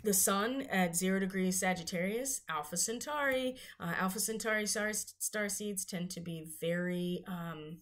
the sun at zero degrees Sagittarius, Alpha Centauri. Uh, Alpha Centauri star, star seeds tend to be very um,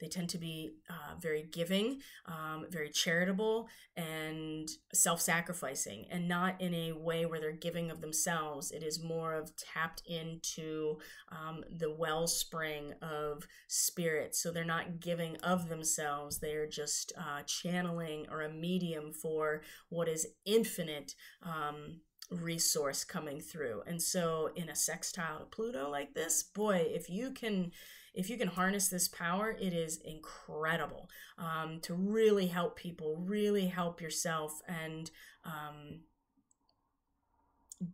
they tend to be uh, very giving, um, very charitable, and self sacrificing, and not in a way where they're giving of themselves. It is more of tapped into um, the wellspring of spirit. So they're not giving of themselves, they're just uh, channeling or a medium for what is infinite. Um, resource coming through. And so in a sextile to Pluto like this, boy, if you can if you can harness this power, it is incredible um, to really help people, really help yourself, and um,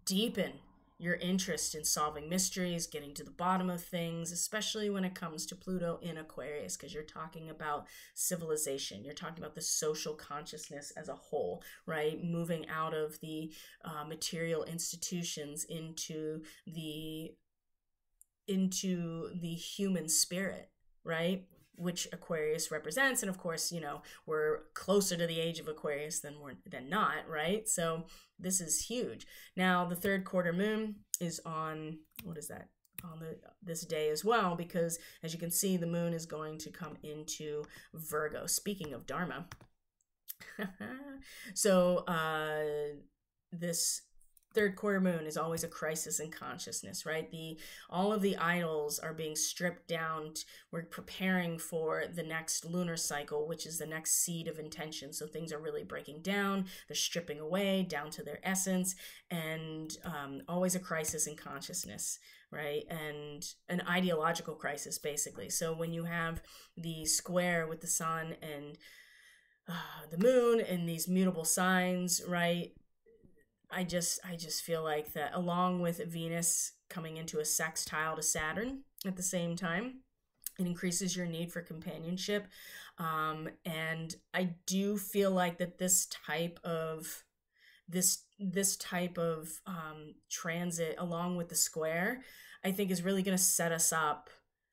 deepen your interest in solving mysteries, getting to the bottom of things, especially when it comes to Pluto in Aquarius, because you're talking about civilization. You're talking about the social consciousness as a whole, right? Moving out of the uh, material institutions into the into the human spirit, right? Which Aquarius represents, and of course, you know we're closer to the age of Aquarius than we're than not, right? So this is huge. Now the third quarter moon is on what is that? on the this day as well because as you can see the moon is going to come into Virgo speaking of dharma so uh this third quarter moon is always a crisis in consciousness right? The all of the idols are being stripped down we're preparing for the next lunar cycle which is the next seed of intention. So things are really breaking down they're stripping away down to their essence and um, always a crisis in consciousness right? And an ideological crisis basically. So when you have the square with the sun and uh, the moon and these mutable signs right I just I just feel like that along with Venus coming into a sextile to Saturn at the same time, it increases your need for companionship. Um, and I do feel like that this type of this this type of um, transit along with the square, I think is really going to set us up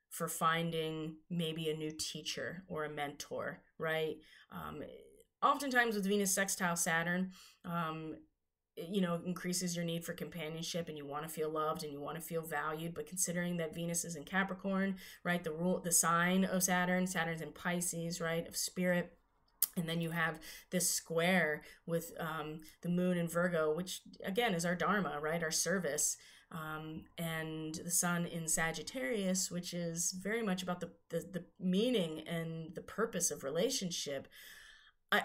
for finding maybe a new teacher or a mentor, right? Um, oftentimes with Venus sextile Saturn, um, you know increases your need for companionship and you want to feel loved and you want to feel valued but considering that venus is in capricorn right the rule the sign of saturn saturn's in pisces right of spirit and then you have this square with um, the moon in virgo which again is our dharma right our service um, and the sun in sagittarius which is very much about the, the, the meaning and the purpose of relationship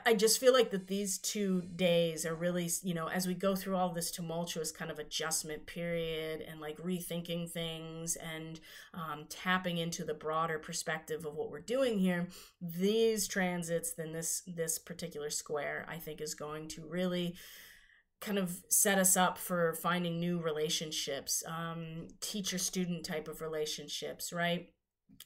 I, just feel like that these two days are really, you know, as we go through all this tumultuous kind of adjustment period and like rethinking things and um, tapping into the broader perspective of what we're doing here, these transits, then this this particular square, I think, is going to really kind of set us up for finding new relationships, um, teacher student type of relationships, right?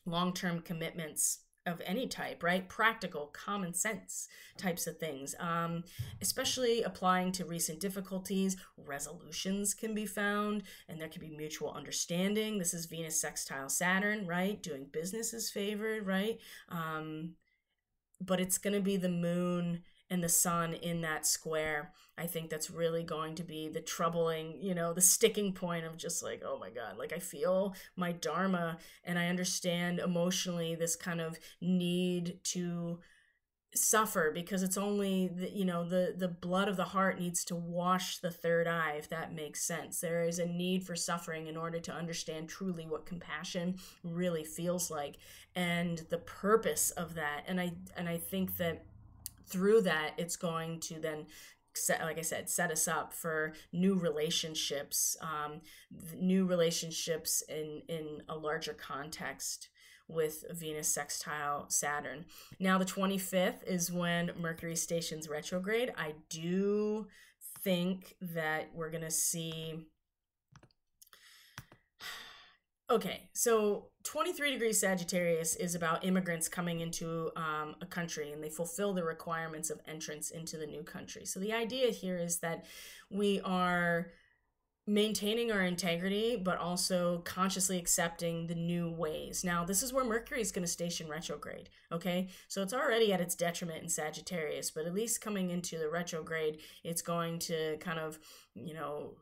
Long term commitments of any type, right? Practical, common sense types of things, um, especially applying to recent difficulties. Resolutions can be found, and there can be mutual understanding. This is Venus sextile Saturn, right? Doing business is favored, right? Um, but it's going to be the moon and the sun in that square i think that's really going to be the troubling you know the sticking point of just like oh my god like i feel my dharma. And i understand emotionally this kind of need to suffer because it's only the, you know the the blood of the heart needs to wash the third eye if that makes sense. There is a need for suffering in order to understand truly what compassion really feels like and the purpose of that. And i and i think that through that, it's going to then set, like I said, set us up for new relationships, um, new relationships in in a larger context with Venus sextile Saturn. Now, the 25th is when Mercury stations retrograde. I do think that we're going to see Okay, so 23 degrees Sagittarius is about immigrants coming into um, a country and they fulfill the requirements of entrance into the new country. So the idea here is that we are maintaining our integrity, but also consciously accepting the new ways. Now, this is where Mercury is going to station retrograde. Okay. So it's already at its detriment in Sagittarius, but at least coming into the retrograde, it's going to kind of, you know,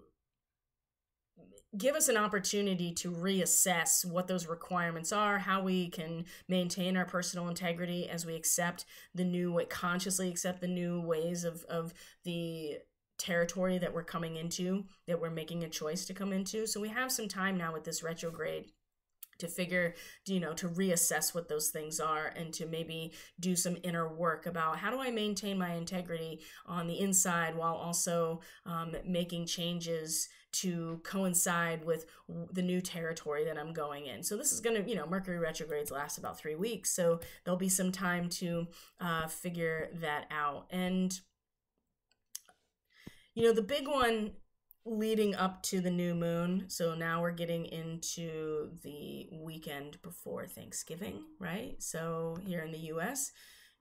give us an opportunity to reassess what those requirements are, how we can maintain our personal integrity as we accept the new way, consciously accept the new ways of, of the territory that we're coming into, that we're making a choice to come into. So we have some time now with this retrograde to figure, you know, to reassess what those things are and to maybe do some inner work about how do I maintain my integrity on the inside while also um, making changes to coincide with the new territory that I'm going in. So this is going to, you know, Mercury retrogrades last about three weeks. So there'll be some time to uh, figure that out. And you know, the big one leading up to the new moon. So now we're getting into the weekend before Thanksgiving, right? So here in the US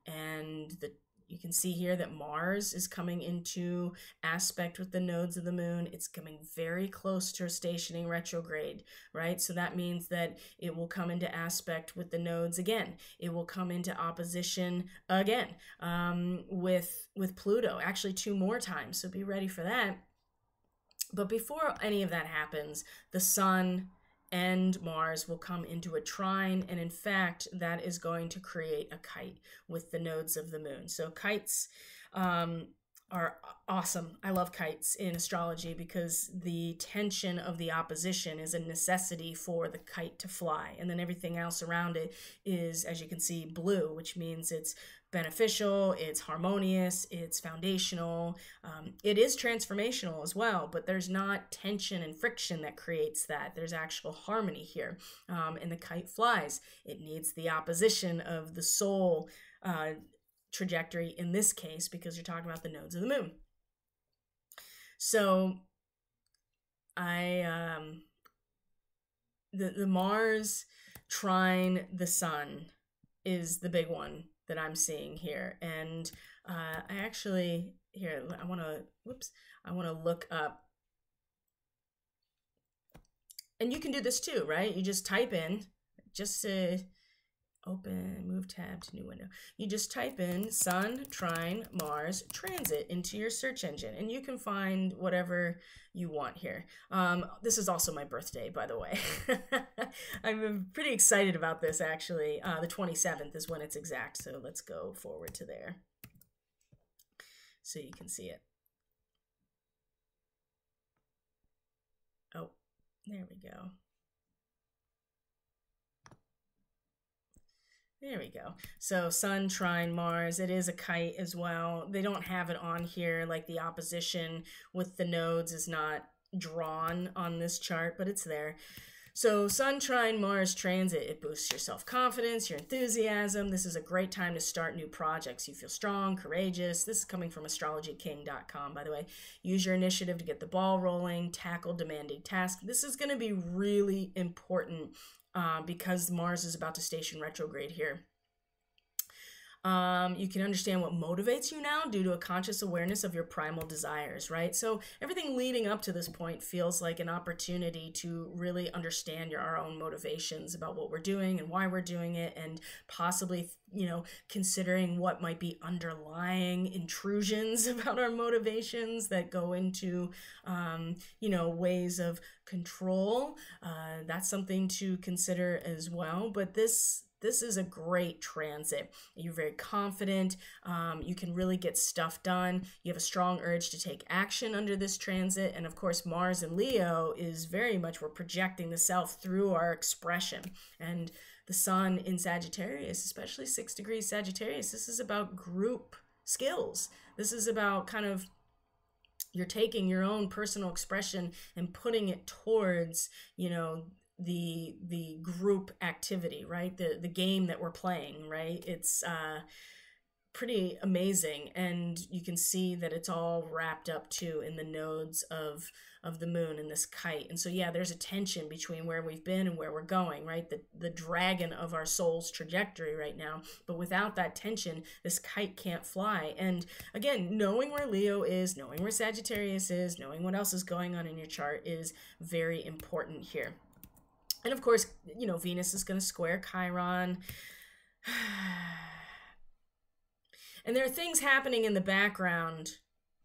and the you can see here that Mars is coming into aspect with the nodes of the moon. It's coming very close to a stationing retrograde, right? So that means that it will come into aspect with the nodes again. It will come into opposition again um, with with Pluto, actually two more times. So be ready for that. But before any of that happens, the Sun and Mars will come into a trine. And in fact, that is going to create a kite with the nodes of the moon. So kites um, are awesome. I love kites in astrology because the tension of the opposition is a necessity for the kite to fly. And then everything else around it is, as you can see, blue, which means it's beneficial, it's harmonious, it's foundational. Um, it is transformational as well, but there's not tension and friction that creates that. There's actual harmony here. Um, and the kite flies. It needs the opposition of the soul uh, trajectory in this case because you're talking about the nodes of the moon. So I um the the Mars trine the sun is the big one that I'm seeing here. And uh, I actually, here, I want to, whoops, I want to look up. And you can do this too, right? You just type in, just to open, move tab to new window. You just type in Sun, Trine, Mars, Transit into your search engine, and you can find whatever you want here. Um, this is also my birthday, by the way. I'm pretty excited about this, actually. Uh, the 27th is when it's exact, so let's go forward to there so you can see it. Oh, there we go. There we go. So Sun, Trine, Mars, it is a kite as well. They don't have it on here like the opposition with the nodes is not drawn on this chart, but it's there. So Sun, Trine, Mars transit, it boosts your self-confidence, your enthusiasm. This is a great time to start new projects. You feel strong, courageous. This is coming from astrologyking.com, by the way. Use your initiative to get the ball rolling, tackle demanding tasks. This is going to be really important uh, because Mars is about to station retrograde here. Um, you can understand what motivates you now due to a conscious awareness of your primal desires, right? So everything leading up to this point feels like an opportunity to really understand your our own motivations about what we're doing and why we're doing it, and possibly, you know, considering what might be underlying intrusions about our motivations that go into, um, you know, ways of control. Uh, that's something to consider as well. But this this is a great transit. You're very confident. Um, you can really get stuff done. You have a strong urge to take action under this transit. And of course, Mars and Leo is very much, we're projecting the self through our expression. And the sun in Sagittarius, especially six degrees Sagittarius, this is about group skills. This is about kind of you're taking your own personal expression and putting it towards you know the the group activity right? The the game that we're playing right? It's uh pretty amazing. And you can see that it's all wrapped up too in the nodes of of the moon and this kite. And so yeah there's a tension between where we've been and where we're going right? The the dragon of our soul's trajectory right now. But without that tension this kite can't fly. And again knowing where leo is knowing where sagittarius is knowing what else is going on in your chart is very important here and of course you know venus is going to square chiron And there are things happening in the background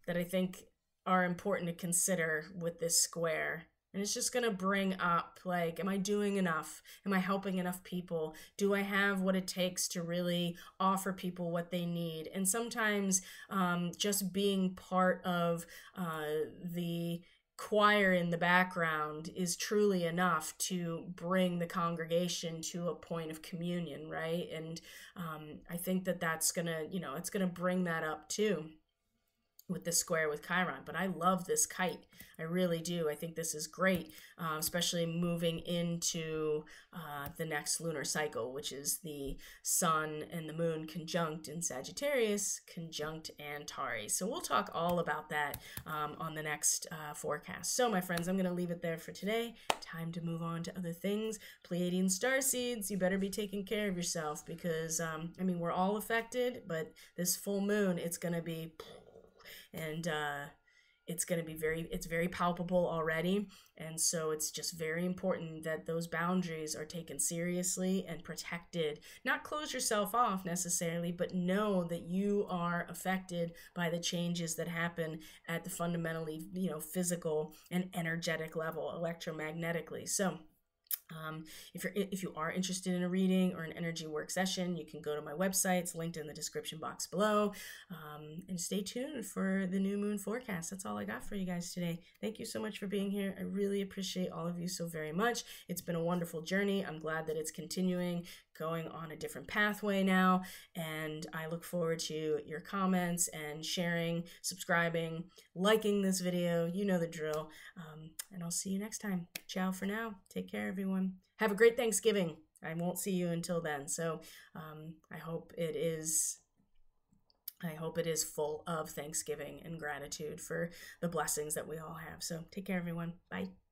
that I think are important to consider with this square. And it's just going to bring up like, am I doing enough? Am I helping enough people? Do I have what it takes to really offer people what they need? And sometimes um, just being part of uh, the choir in the background is truly enough to bring the congregation to a point of communion right? And um, i think that that's gonna you know it's gonna bring that up too with the square with Chiron. But I love this kite. I really do. I think this is great, um, especially moving into uh, the next lunar cycle, which is the sun and the moon conjunct in Sagittarius, conjunct Antares. So we'll talk all about that um, on the next uh, forecast. So, my friends, I'm going to leave it there for today. Time to move on to other things. Pleiadian star seeds, you better be taking care of yourself because, um, I mean, we're all affected, but this full moon, it's going to be and uh, it's going to be very it's very palpable already. And so it's just very important that those boundaries are taken seriously and protected. Not close yourself off necessarily but know that you are affected by the changes that happen at the fundamentally you know physical and energetic level electromagnetically. So um, if you're if you are interested in a reading or an energy work session, you can go to my website. It's linked in the description box below. Um, and stay tuned for the new moon forecast. That's all I got for you guys today. Thank you so much for being here. I really appreciate all of you so very much. It's been a wonderful journey. I'm glad that it's continuing going on a different pathway now. And I look forward to your comments and sharing, subscribing, liking this video. You know the drill. Um, and I'll see you next time. Ciao for now. Take care, everyone. Have a great Thanksgiving. I won't see you until then. So um, I hope it is. I hope it is full of thanksgiving and gratitude for the blessings that we all have. So take care, everyone. Bye.